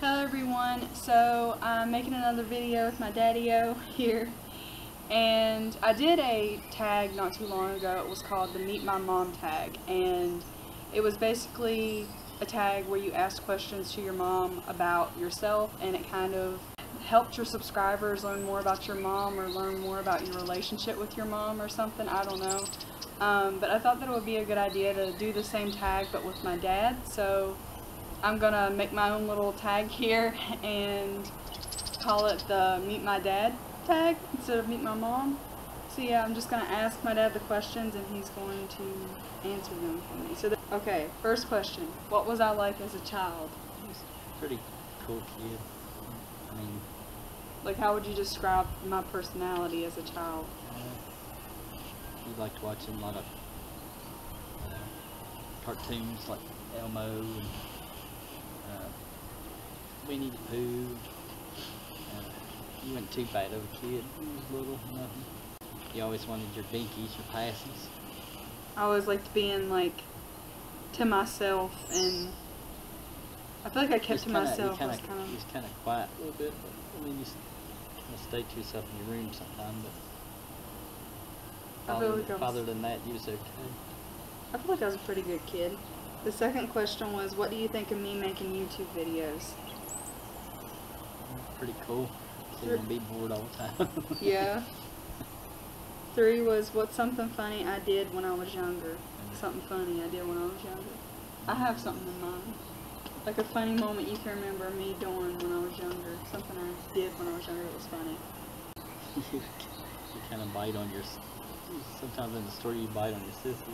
Hello everyone, so I'm making another video with my daddy-o here. And I did a tag not too long ago, it was called the Meet My Mom tag. And it was basically a tag where you asked questions to your mom about yourself. And it kind of helped your subscribers learn more about your mom or learn more about your relationship with your mom or something, I don't know. Um, but I thought that it would be a good idea to do the same tag but with my dad, so I'm gonna make my own little tag here and call it the Meet My Dad tag instead of Meet My Mom. So yeah, I'm just gonna ask my dad the questions and he's going to answer them for me. So, okay, first question. What was I like as a child? He's a pretty cool kid. I mean, Like, how would you describe my personality as a child? uh, he liked watching a lot of uh, cartoons like Elmo and Winnie the Pooh. Uh, he wasn't too bad of a kid. He was little, nothing. He always wanted your binkies, your passes. I always liked being, like, to myself and I feel like I kept to kinda- myself. Was kinda, kind he's kind of quiet a little bit, but I mean, you kind of stay to yourself in your room sometimes. But other, like other than that, you was okay. I feel like I was a pretty good kid. The second question was, what do you think of me making YouTube videos? Pretty cool. Sure. won't be bored all the time. Yeah. Three was, what's something funny I did when I was younger? Something funny I did when I was younger. I have something in mind. Like a funny moment you can remember me doing when I was younger. Something I did when I was younger that was funny. you kind of bite on your. Sometimes in the story you bite on your sister.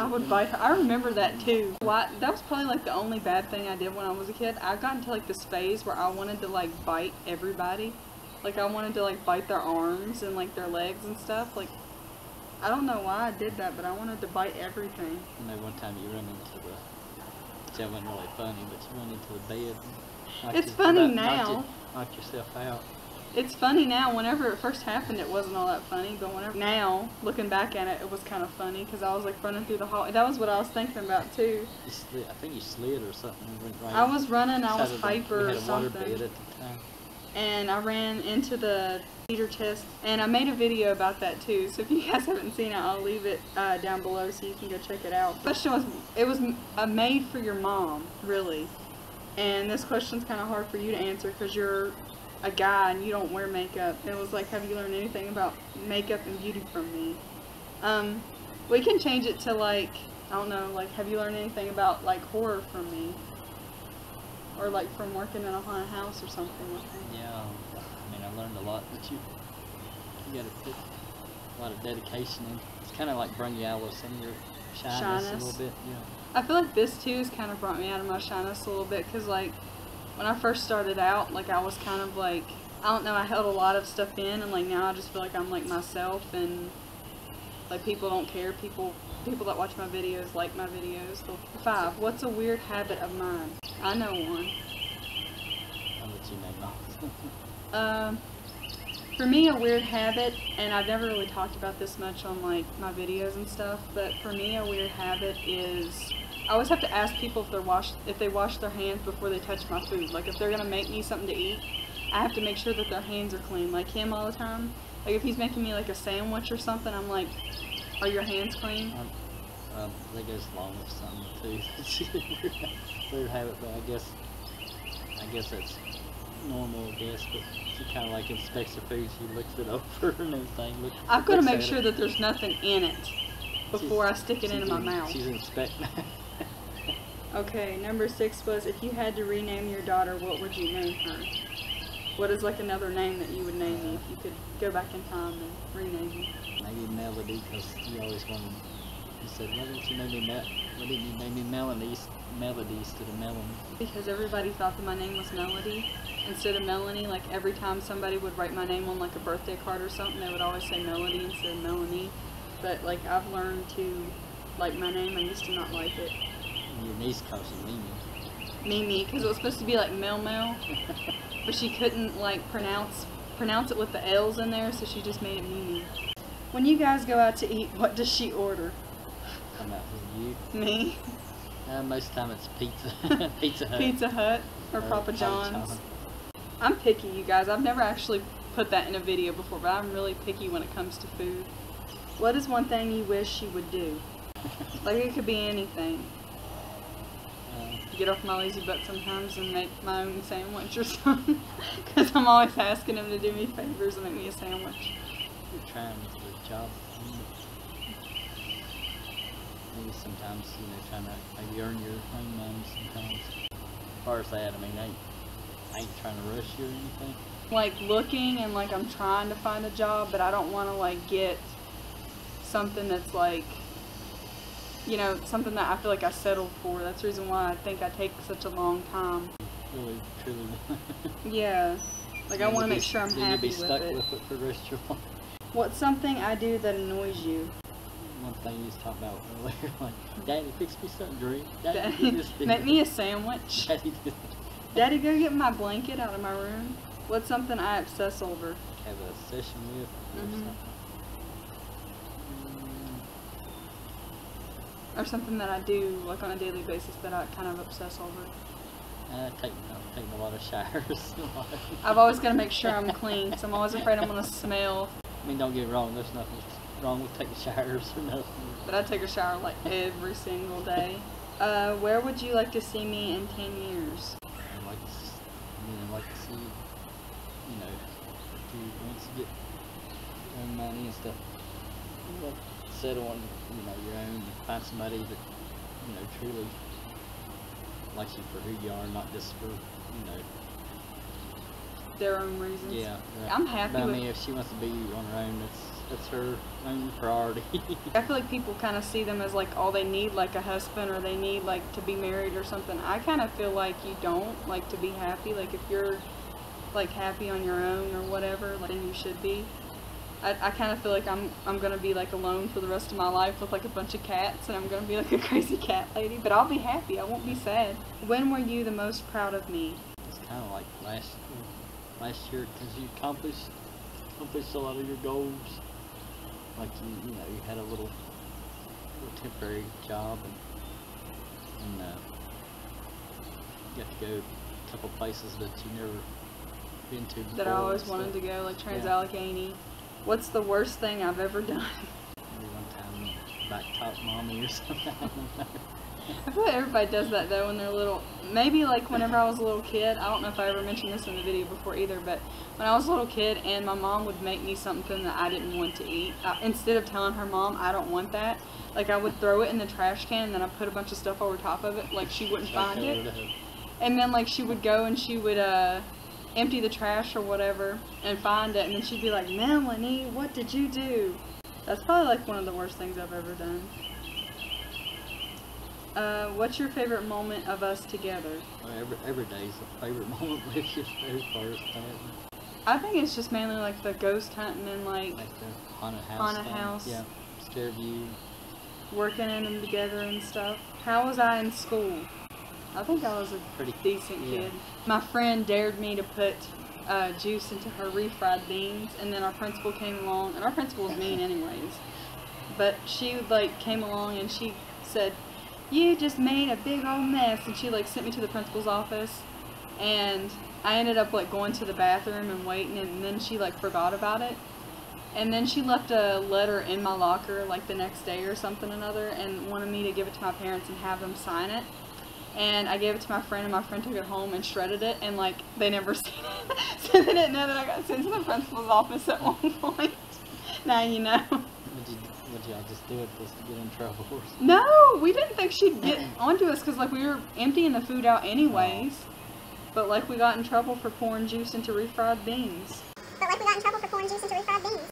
I would bite her. I remember that too. Why? That was probably like the only bad thing I did when I was a kid. I got into like this phase where I wanted to like bite everybody. Like I wanted to like bite their arms and like their legs and stuff. Like I don't know why I did that, but I wanted to bite everything. You know, one time you run into the. Which that wasn't really funny, but you run into the bed. It's funny knocked now. your- Knocked yourself out. It's funny now. Whenever it first happened, it wasn't all that funny. But whenever now, looking back at it, it was kind of funny because I was like running through the hall. That was what I was thinking about too. You slid, I think you slid or something. Went right I was running. I was of the- hyper or had a water something. bed at the time. and I ran into the theater test, and I made a video about that too. So if you guys haven't seen it, I'll leave it uh, down below so you can go check it out. question was, it was uh, made for your mom, really, and this question's kind of hard for you to answer because you're a guy and you don't wear makeup. It was like, have you learned anything about makeup and beauty from me? Um, we can change it to like, I don't know, like, have you learned anything about like horror from me? Or like from working in a haunted house or something like that. Yeah, I mean, I learned a lot, but you you got to put a lot of dedication in. It's kind of like bring you out of some of your shyness, a little bit. Yeah. I feel like this too has kind of brought me out of my shyness a little bit because like when I first started out, like I was kind of like I don't know, I held a lot of stuff in, and like now I just feel like I'm like myself, and like people don't care. People people that watch my videos like my videos. Five. What's a weird habit of mine? I know one. I'll let you know. Um, for me, a weird habit, and I've never really talked about this much on like my videos and stuff, but for me, a weird habit is I always have to ask people if they're washed if they wash their hands before they touch my food. Like if they're gonna make me something to eat, I have to make sure that their hands are clean. Like him all the time. Like if he's making me like a sandwich or something, I'm like, are your hands clean? um, um, that goes along with some too. It's a weird, weird habit, but I guess I guess that's normal. I guess, but she kind of like inspects the food. She looks it over and everything. I've got to make sure it. that there's nothing in it before I stick it She's into my mouth. She's inspecting. Okay, number six was if you had to rename your daughter, what would you name her? What is like another name that you would name me if you could go back in time and rename me? Maybe Melody, because he always wanted. He said, "Why didn't you name me Mel? Why didn't you name me Melanie? Melody instead of Melanie?" Because everybody thought that my name was Melody instead of Melanie. Like every time somebody would write my name on like a birthday card or something, they would always say Melody instead of Melanie. But like I've learned to like my name. I used to not like it. Your niece calls you Mimi. Mimi, because it was supposed to be like Mel Mel, but she couldn't like pronounce pronounce it with the L's in there, so she just made it Mimi. When you guys go out to eat, what does she order? Come out with you. Me. Uh, most time it's pizza. pizza Hut. Pizza Hut or Uh, Papa John's. I'm picky, you guys. I've never actually put that in a video before, but I'm really picky when it comes to food. What is one thing you wish you would do? Like it could be anything. Get off my lazy butt sometimes and make my own sandwich or something. Because I'm always asking him to do me favors and make me a sandwich. you're trying for a job. Maybe sometimes, you know, trying to maybe earn your own money sometimes. As far as that, I mean, I ain't, I ain't trying to rush you or anything. Like looking and like I'm trying to find a job, but I don't want to like get something that's like, you know, something that I feel like I settled for. That's the reason why I think I take such a long time. Really, truly. Yeah. Like I want to make sure I'm s- then happy you'll be with stuck it. with it for the rest of your life. What's something I do that annoys you? One thing you was talking about earlier, like, Daddy, fix me something to drink. Daddy, Daddy, make me a sandwich. Daddy, Daddy, go get my blanket out of my room. What's something I obsess over? have a session with or Mhm. something. Mm, Or something that I do like on a daily basis that I kind of obsess over. Uh, taking, I'm taking a lot of showers. I've always got to make sure I'm clean, so I'm always afraid I'm gonna smell. I mean, don't get wrong. There's nothing wrong with taking showers or nothing. But I take a shower like every single day. Uh, where would you like to see me in ten years? I like to, I mean, I like to see, you know, if you once you get money and stuff, you like to settle on, you know, your own, and find somebody that, you know, truly likes you for who you are, not just for, you know, Their own reasons. yeah. right. I'm happy But I mean, if she wants to be on her own, that's that's her own priority. I feel like people kind of see them as like all they need, like a husband, or they need like to be married or something. I kind of feel like you don't like to be happy. Like if you're like happy on your own or whatever, like then you should be. I, I kind of feel like I'm I'm gonna be like alone for the rest of my life with like a bunch of cats, and I'm gonna be like a crazy cat lady. But I'll be happy. I won't be sad. When were you the most proud of me? it's kind of like last last year because you accomplished accomplished a lot of your goals. Like you, you know, you had a little, little temporary job and and uh, you got to go a couple places that you never been to before. That I always and wanted to go, like Trans Allegheny. Yeah. What's the worst thing I've ever done? One time back top mommy or something. I. I feel like everybody does that though when they're little. Maybe like whenever I was a little kid. I don't know if I ever mentioned this in the video before either, but when I was a little kid and my mom would make me something that I didn't want to eat, uh, instead of telling her mom I don't want that, like I would throw it in the trash can and then I put a bunch of stuff over top of it, like she wouldn't find it. And then like she would go and she would uh empty the trash or whatever and find it, and then she'd be like, Melanie, what did you do? That's probably like one of the worst things I've ever done. Uh, what's your favorite moment of us together? Well, every every day's a favorite moment with you as far as that. I think it's just mainly like the ghost hunting and like Like the haunted house. Haunted thing. house. Yeah. Scared you. working in them together and stuff. How was I in school? I think I was a Pretty decent yeah. kid. My friend dared me to put uh, juice into her refried beans, and then our principal came along, and our principal was mean anyways. But she like came along and she said, "You just made a big old mess," and she like sent me to the principal's office, and I ended up like going to the bathroom and waiting, and then she like forgot about it. And then she left a letter in my locker like the next day or something another and wanted me to give it to my parents and have them sign it. And I gave it to my friend and my friend took it home and shredded it and like they never seen it. so they didn't know that I got sent to the principal's office at one point. now you know. Would you would y'all just do it just to get in trouble or something? No, we didn't think she'd get onto us because like we were emptying the food out anyways. Oh. But like we got in trouble for pouring juice into refried beans. But like we got in trouble for pouring juice into refried beans.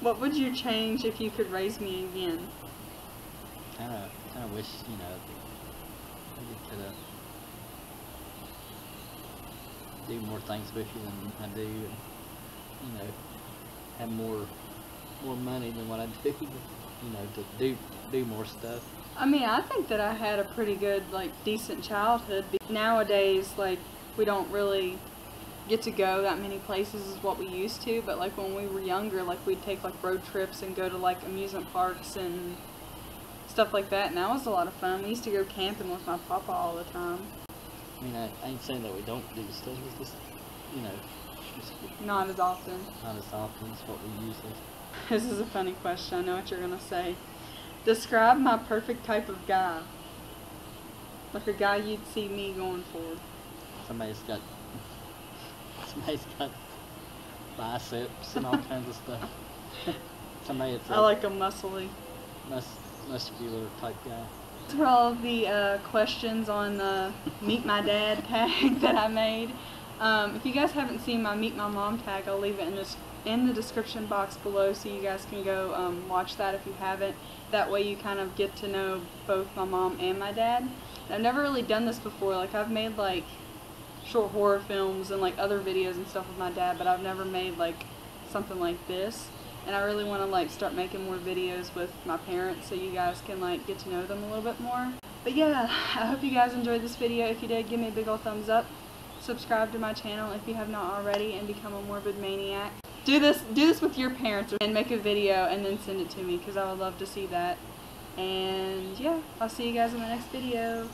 What would you change if you could raise me again? Kind of kind of wish you know maybe could do more things with you than I do, and you know have more more money than what I do. You know to do do more stuff. I mean, I think that I had a pretty good, like, decent childhood. Nowadays, like, we don't really get to go that many places as what we used to. But like when we were younger, like we'd take like road trips and go to like amusement parks and stuff like that, and that was a lot of fun. We used to go camping with my papa all the time. I mean, I, ain't saying that we don't do stuff. It's just, you know, it's Not as often. not as often as what we usually. This is a funny question. I know what you're gonna say. Describe my perfect type of guy. Like a guy you'd see me going for. Somebody's got, somebody's got biceps and all kinds of stuff. Somebody that's I like a muscly. mus- muscular type guy. Were all the uh, questions on the Meet My Dad tag that I made. Um, if you guys haven't seen my Meet My Mom tag, I'll leave it in this in the description box below, so you guys can go um, watch that if you haven't. That way, you kind of get to know both my mom and my dad. And I've never really done this before. Like I've made like short horror films and like other videos and stuff with my dad, but I've never made like something like this. And I really want to like start making more videos with my parents so you guys can like get to know them a little bit more. But yeah, I hope you guys enjoyed this video. If you did, give me a big old thumbs up. Subscribe to my channel if you have not already and become a morbid maniac. Do this do this with your parents and make a video and then send it to me because I would love to see that. And yeah, I'll see you guys in the next video.